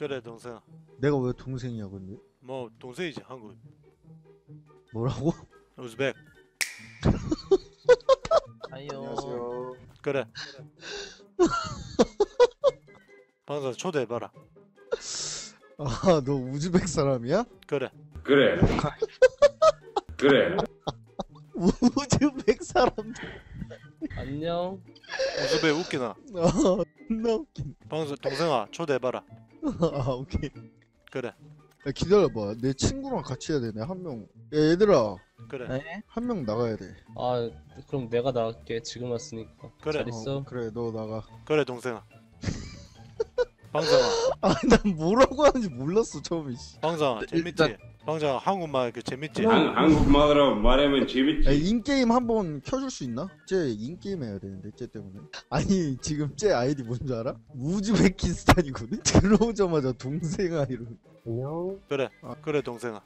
그래 동생아 내가 왜 동생이야 근데? 뭐 동생이지 한국 뭐라고? 우즈벡 아요. 안녕하세요. 그래 방사 초대해봐라 아 너 우즈벡 사람이야? 그래 그래. 그래. 우즈벡 사람 안녕. 우즈벡 웃기나 아 존나 웃긴 방사 동생아 초대해봐라 아 오케이 그래 야, 기다려봐 내 친구랑 같이 해야 되네 한명 야 얘들아 그래 네? 한 명 나가야 돼 아 그럼 내가 나갈게. 지금 왔으니까. 그래. 잘 있어. 어, 그래 너 나가 그래 동생아 방상아 아난 뭐라고 하는지 몰랐어 처음에 씨. 방상아 재밌지 일단- 방상아 한국말 그 재밌지 한, 한국말로 말하면 재밌지. 야, 인게임 한번 켜줄 수 있나? 쟤 인게임 해야 되는데 쟤 때문에 아니 지금 쟤 아이디 뭔지 알아? 우즈베키스탄이거든? 들어오자마자 동생 아 이러 안녕. 그래 그래 동생아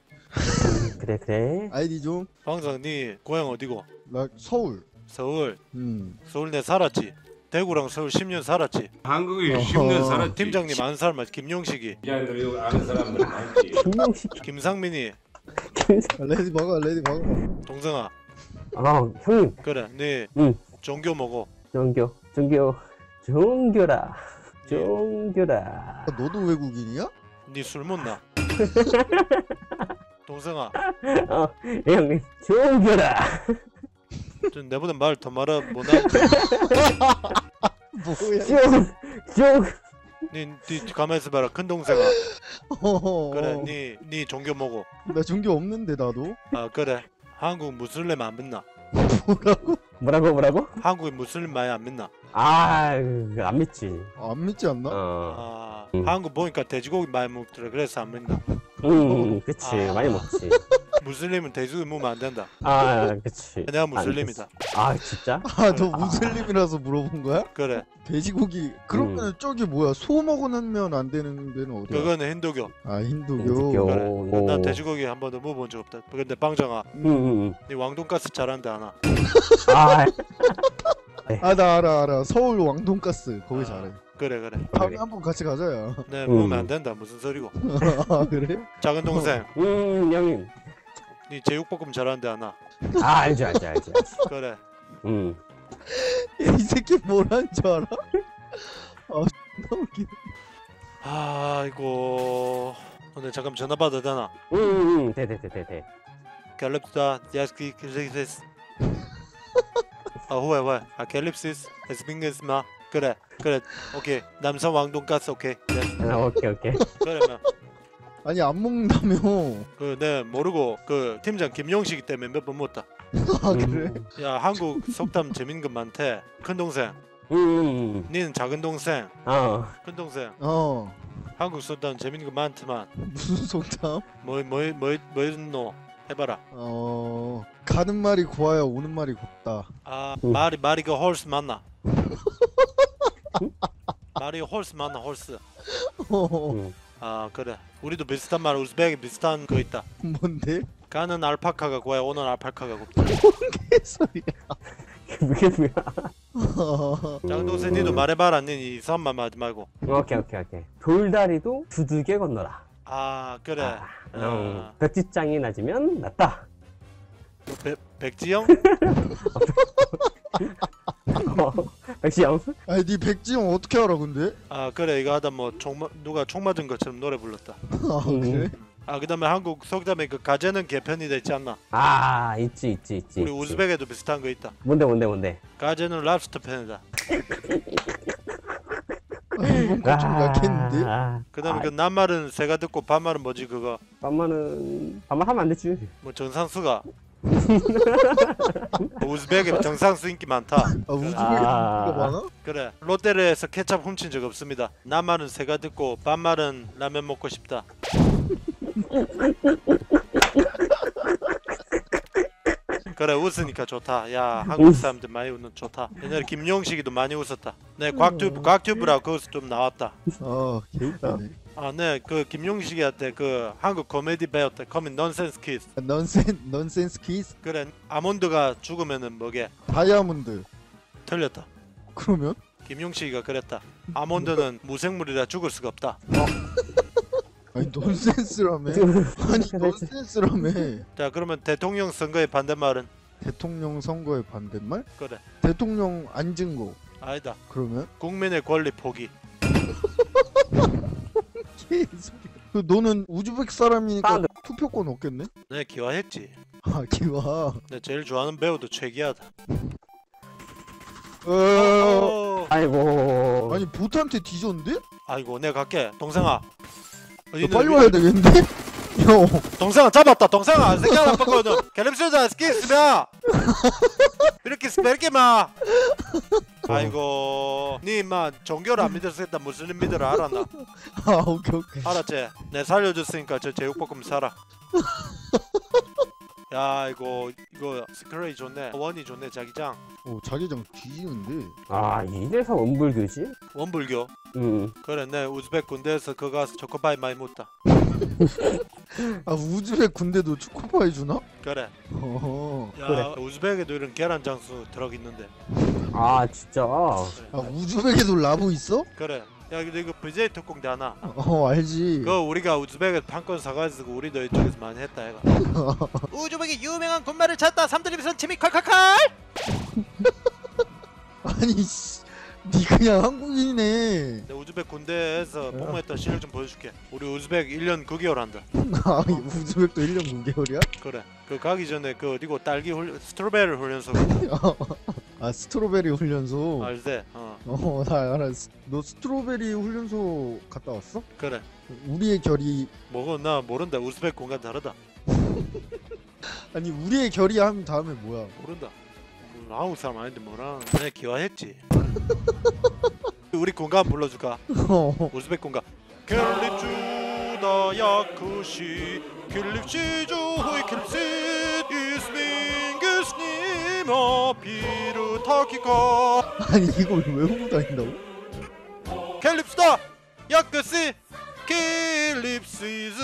그래 그래. 아이디 좀? 방상 네 고향 어디고 나 서울 서울 음 서울 내 살았지 대구랑 서울 10년 살았지 한국에 어허. 10년 살았지. 팀장님 사람 맞지 김용식이 야, 너 이거 아는 사람들 알지? 김명식. 김상민이 아, ready 박아 ready 박아 동생아 아 형님. 그래 네 응. 종교 뭐고 정교. 정교. 정교라. 정교라. 아, 너도 외국인이야? 네술 못나 동생아 어 예, 형님. 정교라. 좀 내보다 말 더 말아 못나 뭐야 정. 정. 네, 네 가만히 있어 봐라 큰 동생아. 그래 네, 네 종교 뭐고 나 종교 없는데 나도 아 그래 한국 무슬림 안 믿나 뭐라고? 뭐라고 뭐라고? 한국에 무슬림 많이 안 믿나 아안 믿지. 안 믿지 않나? 어. 아 음. 한국 보니까 돼지고기 많이 먹더라 그래서 안 믿나 음 그치 아. 많이 먹지. 무슬림은 돼지고기 먹으면 안 된다 아 그치. 내가 안 무슬림이다. 아 진짜? 아너 무슬림이라서 물어본 거야? 그래 돼지고기 그러면 저기 뭐야 소 먹으면 안 되는 데는 어디야? 그거는 힌두교 아 힌두교 힌두교. 그래 오. 난 돼지고기 한 번도 먹어본 적 없다 근데 빵정아 음, 음. 네 왕돈가스 잘하는데 아나 아 아 나 알아 알아 서울 왕돈가스 거기 아. 잘해 그래 그래 다음에 한번 같이 가자 야 네 음. 먹으면 안 된다 무슨 소리고 아 그래? 작은 동생 음 형님. 네 제육볶음 잘하는데 아나. 아 알죠 알죠 알죠. 그래. 음. 이 새끼 뭐라는 줄 알아? 아 존나 웃기네. 아이고. 오늘 잠깐 전화 받아도 되나? 음. 네네네네네. 갤럽스다. 야스키 킬리스 아 후회 후회. 아 갤립시스 에스핑게스마 그래 그래. 오케이. 남성 왕돈가스 오케이. 네, 아, 오케이 오케이. 그러면 아니 안 먹는다며. 그 내 모르고 그 팀장 김용식이 때문에 몇번 못다. 아 그래? 음, 야 한국 속담 재밌는 거 많대. 큰 동생. 음, 음. 니는 작은 동생. 어. 큰 동생. 어. 한국 속담 재밌는 거 많지만. 무슨 속담? 뭐뭐뭐뭐 있노 해봐라. 어. 가는 말이 고와야 오는 말이 곱다. 아 음. 말이 말이 그 horse 맞나? 말이 horse 맞나 horse 어, 음. 아 그래 우리도 비슷한 말 우즈벡이 비슷한 거 있다 뭔데? 가는 알파카가 고야 오는 알파카가 곱다 개소리야 그게 뭐야? 동생 니도 말해봐라 니 이상한 말 하지 말고 오케이 오케이 오케이. 돌다리도 두들겨 건너라. 아 그래 아, 아, 음, 벽지장이 낮으면 낫다. 백- 백지영 어, 백지영. 아니 니 백지영 어떻게 알아 근데? 아 그래 이거 하다 뭐총 누가 총 맞은 것처럼 노래 불렀다 아 그래? 아 그다음에 한국 속담에 그 가재는 개편이 되지 않나 아 있지 있지 있지. 우리 있지. 우즈벡에도 비슷한 거 있다 뭔데 뭔데 뭔데. 가재는 랍스터 편이다 아, 이번 거좀 약했는데? 아, 그다음에 아, 그 낱말은 새가 듣고 반말은 뭐지 그거 반말은 반말 하면 안 되지. 뭐 정상수가 우즈벡에 정상수 인기 많다. 아 우즈벡 아. 인기가 많아? 그래. 롯데리아에서 케찹 훔친 적 없습니다. 낱말은 새가 듣고 반말은 라면 먹고 싶다. 그래 웃으니까 좋다. 야 한국 사람들 많이 웃는 좋다. 옛날에 김용식이도 많이 웃었다. 네 곽튜브 곽튜브라고 거기서 좀 나왔다. 아 개웃기네 아 네 그 김용식이한테 그 한국 코미디 배웠다 코미디 넌센스 퀴즈 넌센 넌센스 퀴즈 그래 아몬드가 죽으면은 뭐게? 다이아몬드. 틀렸다. 그러면? 김용식이가 그랬다. 아몬드는 무생물이라 죽을 수가 없다. 아니 논센스라며? 아니 논센스라며? 자 그러면 대통령 선거의 반대말은? 대통령 선거의 반대말? 그래. 대통령 앉은 거 아니다. 그러면? 국민의 권리 포기 개소리 그 너는 우즈벡 사람이니까 사람들- 투표권 없겠네? 내 기화했지. 아 기와 내 제일 좋아하는 배우도 최기하다. 어... 어. 아이고. 아니 보트한테 뒤졌는데? 아이고 내가 갈게. 동생아. 너 빨리 와야 되겠는데? 형. 동생아 잡았다. 동생아 생각 안 바거든 갤립스다 스키 있으면 이렇게 스페르게 마 아이고 니마 종교를 안 믿었겠다 무슬림 믿으라 알았나? 아 오케이 오케이. 알았지? 내 살려줬으니까 저 제육볶음 사라. 야 이거 이거 스크레이 좋네. 원이 좋네 자기장. 오 자기장 뒤지는데? 아 이래서 원불교지? 원불교? 응. 그래 내 우즈벡 군대에서 그거 가서 초코바이 많이 묻다. 아 우즈벡 군대도 초코파이 주나? 그래. 어허. 야 그래. 우즈벡에도 이런 계란 장수 트럭 있는데 아 진짜. 아 우즈벡에도 라보 있어? 그래. 야 근데 이거 VJ 특공대 하나? 어 알지. 그거 우리가 우즈벡에서 판권 사가지고 우리도 이쪽에서 많이 했다 얘가. 우즈벡의 유명한 군말을 찾다 삼드립선 침이 콸콸콸! 아니 씨, 니 그냥 한국인이네. 내 우즈벡 군대에서 복무했던 실력 좀 보여줄게. 우리 우즈벡 1년 9개월 한다. 아 우즈벡도 1년 9개월이야? 그래. 그 가기 전에 그 그리고 딸기 훈련 strawberry 훈련소 아 strawberry 훈련소. 알지? 어. 어 나 알았어 너 strawberry 훈련소 갔다 왔어? 그래. 우리의 결의. 뭐고 나 모른다. 우즈벡 군가 다르다. 아니 우리의 결의 하면 다음에 뭐야? 모른다. 음, 한국 사람 아닌데 뭐라. 내 귀화했지. 우리 군가 불러줄까? 어. 우즈벡 군가. 켈립주다 야쿠시. 켈립시주 호이 켈립시 이스밍그스니마 비루 타키카 아니 이걸 외우고 다닌다고? 켈립스다! 야쿠시! 켈립시즈!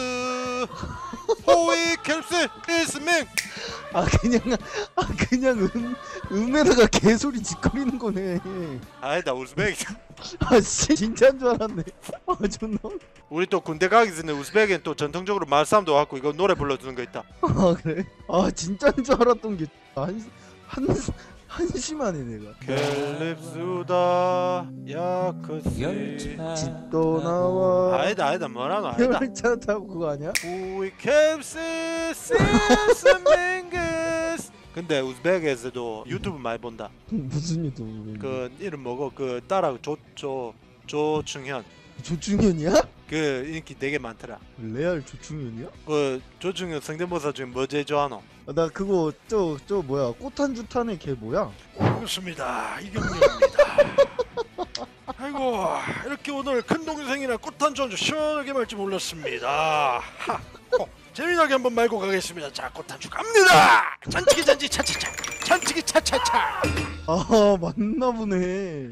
호이 켈립시 이스밍! 아 그냥 아 그냥 음 음에다가 개소리 짓거리는 거네. 아니다 우즈벡. 아씨 진짜인 줄 알았네. 아 존나 우리 또 군대 가기 전에 우즈벡엔 또 전통적으로 말싸움도 하고 이거 노래 불러주는 거 있다. 아 그래? 아 진짜인 줄 알았던 게한 한 한심하네 내가. 켈립스다. 야쿠시 또 나와. 아니다 아니다 뭐라노 아니다. 열차 타고 그거 아니야? We can see Sismingus 근데 우즈벡에서도 유튜브 많이 본다. 무슨 유튜브 그 이름 뭐고? 그 따라 조조 조충현. 조충현이야? 그 인기 되게 많더라. 레알 조충현이야? 그 조충현 성대모사 중에 뭐 제일 좋아하노? 아, 나 그거 저 저 뭐야? 꽃한주 타는 걔 뭐야? 반갑습니다. 이경렬입니다. 아이고 이렇게 오늘 큰 동생이랑 꽃한 잔 시원하게 말지 몰랐습니다. 하, 어, 재미나게 한번 말고 가겠습니다. 자 꽃한 주 갑니다. 잔치기 잔치 차차차. 잔치기 차차차. 아 맞나 보네